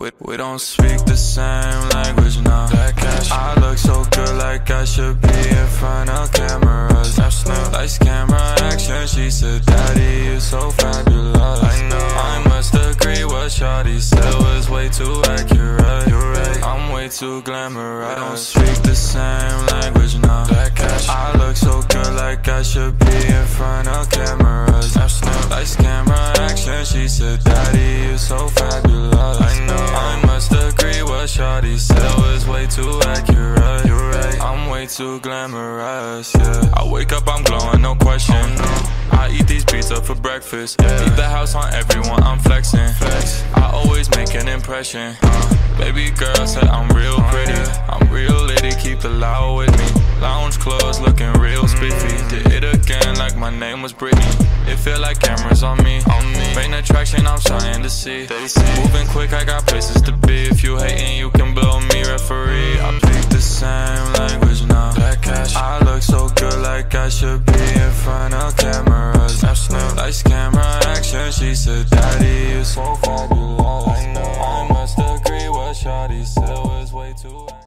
We, we don't speak the same language now. I look so good, like I should be in front of cameras. Lights, camera, action. She said, Daddy, you're so fabulous. I know. I must agree, what Shawty said was way too accurate. You're right. I'm way too glamorous. We don't speak the same language now. I look so good, like I should be in front of cameras. Lights, camera, action. She said, Daddy, you're so fabulous. Shawty said was way too accurate. You're right. I'm way too glamorous, yeah. I wake up, I'm glowing, no question. I eat these beats up for breakfast. Leave the house on everyone, I'm flexing. I always make an impression. Baby girl said I'm real pretty. I'm real litty, keep the loud with me. Lounge clothes looking real spiffy. Did it again like my name was Britney. It feel like cameras on me. Main attraction, I'm starting to see. Moving quick, I got places to be. If you hating, you can blow me referee. I speak the same language now. I look so good, like I should be in front of cameras. Lights, camera, action. She said, Daddy, you're so fabulous. I must agree, what Shawty said was way too.